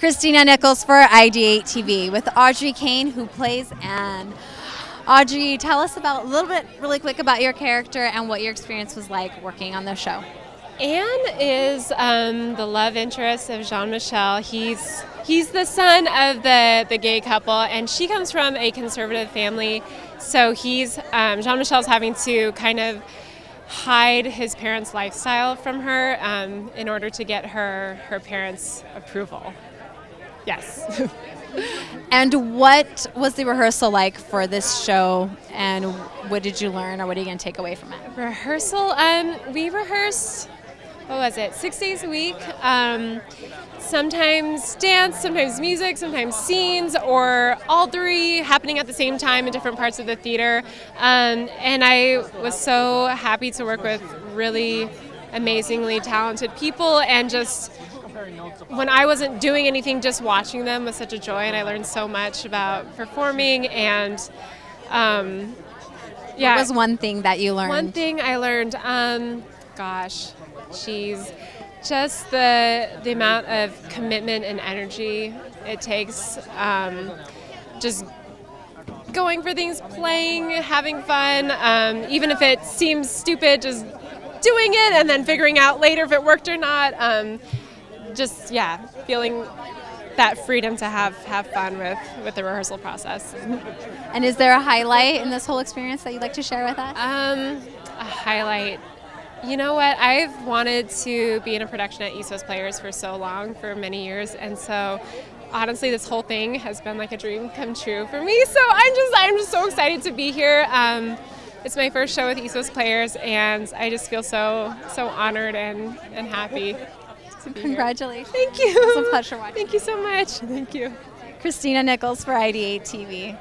Kristina Nikols for Ideate TV with Audrey Cain, who plays Anne. Audrey, tell us about a little bit, really quick, about your character and what your experience was like working on the show. Anne is um, the love interest of Jean Michel. He's he's the son of the the gay couple, and she comes from a conservative family. So he's um, Jean Michel's having to kind of hide his parents' lifestyle from her um, in order to get her her parents' approval. Yes. and what was the rehearsal like for this show? And what did you learn, or what are you going to take away from it? Rehearsal. Um, we rehearsed. What was it? Six days a week. Um, sometimes dance, sometimes music, sometimes scenes, or all three happening at the same time in different parts of the theater. Um, and I was so happy to work with really amazingly talented people and just when I wasn't doing anything, just watching them was such a joy, and I learned so much about performing. And um, yeah, what was one thing that you learned? One thing I learned, um, gosh, she's just the the amount of commitment and energy it takes. Um, just going for things, playing, having fun, um, even if it seems stupid, just doing it and then figuring out later if it worked or not. Um, just yeah, feeling that freedom to have have fun with with the rehearsal process. and is there a highlight in this whole experience that you'd like to share with us? Um, a highlight. You know what? I've wanted to be in a production at East West Players for so long, for many years, and so honestly, this whole thing has been like a dream come true for me. So I'm just I'm just so excited to be here. Um, it's my first show with East West Players, and I just feel so so honored and and happy. Congratulations. Thank you. It's a pleasure watching. Thank you so much. Thank you. Kristina Nikols for Ideate TV.